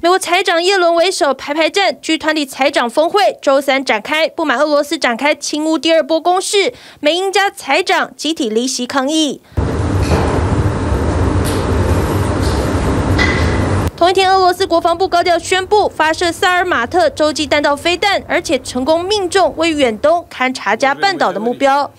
美国财长耶伦为首排排站，G 团体财长峰会周三展开，不满俄罗斯展开侵乌第二波攻势，美英加财长集体离席抗议。同一天，俄罗斯国防部高调宣布发射萨尔马特洲际弹道飞弹，而且成功命中位远东勘察加半岛的目标。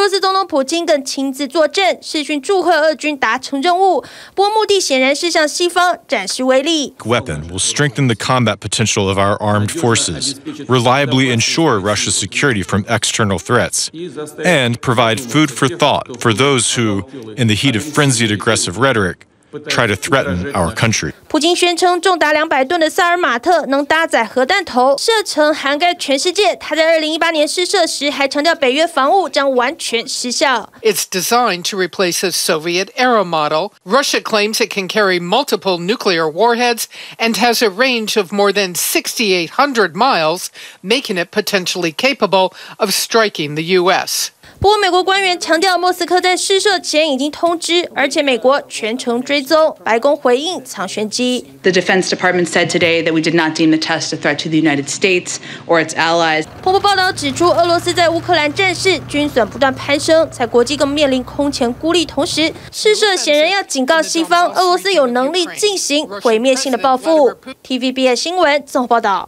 罗斯总统普京更亲自坐镇，视讯祝贺俄军达成任务。不过目的显然是向西方展示威力。Weapon will strengthen the combat potential of our armed forces, reliably ensure Russia's security from external threats, and provide food for thought for those who, in the heat of frenzied aggressive rhetoric, try to threaten our country. 普京宣称，重达两百吨的萨尔马特能搭载核弹头，射程涵盖全世界。他在二零一八年试射时还强调，北约防务将完全失效。It's designed to replace a Soviet-era model. Russia claims it can carry multiple nuclear warheads and has a range of more than 6,800 miles, making it potentially capable of striking the U.S. 不过，美国官员强调，莫斯科在试射前已经通知，而且美国全程追踪。白宫回应藏玄机。The Defense Department said today that we did not deem the test a threat to the United States or its allies. 彭博报道指出，俄罗斯在乌克兰战事军损不断攀升，在国际更面临空前孤立同时，试射显然要警告西方，俄罗斯有能力进行毁灭性的报复。TVBS 新闻综合报道。